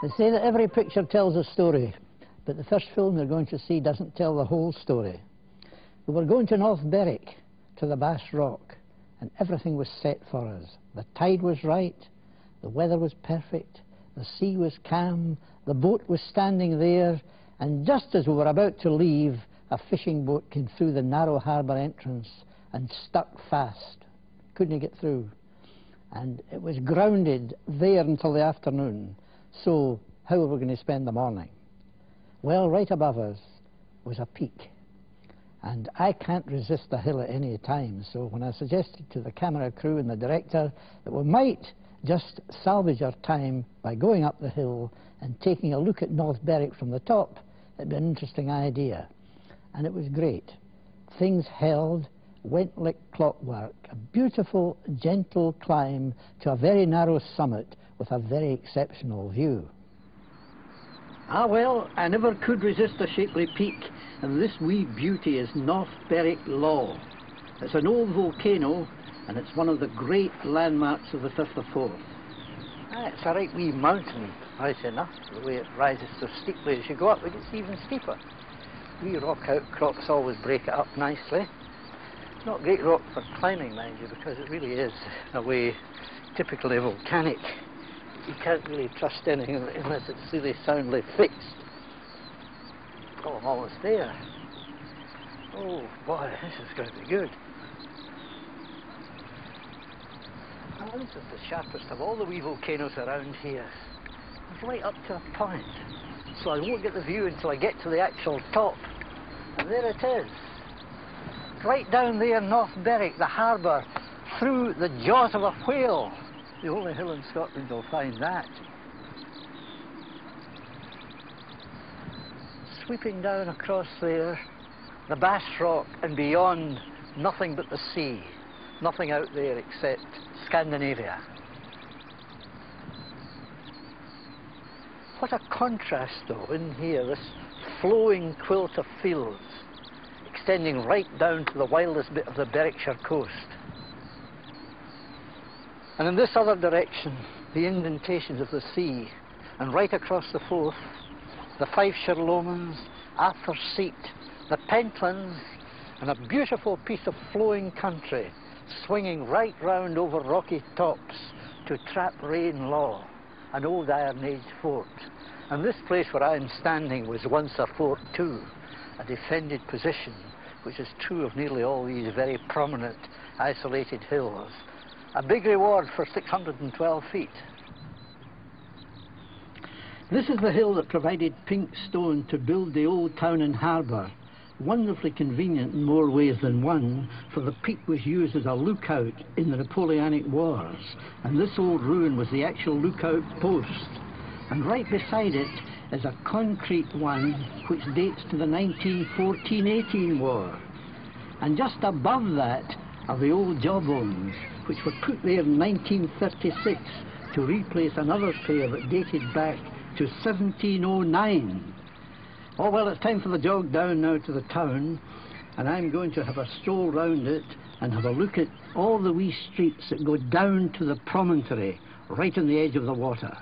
They say that every picture tells a story, but the first film you're going to see doesn't tell the whole story. We were going to North Berwick, to the Bass Rock, and everything was set for us. The tide was right, the weather was perfect, the sea was calm, the boat was standing there, and just as we were about to leave, a fishing boat came through the narrow harbour entrance and stuck fast. Couldn't get through. And it was grounded there until the afternoon. So how were we going to spend the morning? Well, right above us was a peak. And I can't resist the hill at any time. So when I suggested to the camera crew and the director that we might just salvage our time by going up the hill and taking a look at North Berwick from the top, it'd be an interesting idea. And it was great. Things held, went like clockwork, a beautiful, gentle climb to a very narrow summit with a very exceptional view. Ah well, I never could resist a shapely peak, and this wee beauty is North Berwick Law. It's an old volcano, and it's one of the great landmarks of the Firth of Forth. Ah, it's a right wee mountain, right enough, the way it rises so steeply. As you go up, it gets even steeper. Wee rock outcrops always break it up nicely. Not great rock for climbing, mind you, because it really is a way typically volcanic you can't really trust anything unless it's really soundly fixed. Oh, I'm almost there. Oh boy, this is going to be good. Oh, this is the sharpest of all the wee volcanoes around here. It's right up to a point. So I won't get the view until I get to the actual top. And there it is. Right down there, North Berwick, the harbour, through the jaws of a whale. The only hill in Scotland you'll find that. Sweeping down across there, the Bass Rock and beyond, nothing but the sea. Nothing out there except Scandinavia. What a contrast though in here, this flowing quilt of fields extending right down to the wildest bit of the Berwickshire coast. And in this other direction, the indentations of the sea, and right across the Forth, the Fifeshire Lomonds, Arthur's Seat, the Pentlands, and a beautiful piece of flowing country swinging right round over rocky tops to Traprain Law, an old Iron Age fort. And this place where I am standing was once a fort too, a defended position, which is true of nearly all these very prominent isolated hills a big reward for 612 feet. This is the hill that provided pink stone to build the old town and harbour. Wonderfully convenient in more ways than one, for the peak was used as a lookout in the Napoleonic Wars, and this old ruin was the actual lookout post. And right beside it is a concrete one which dates to the 1914-18 war. And just above that are the old jawbones, which were put there in 1936 to replace another pair that dated back to 1709. Oh, well, it's time for the jog down now to the town, and I'm going to have a stroll round it and have a look at all the wee streets that go down to the promontory, right on the edge of the water.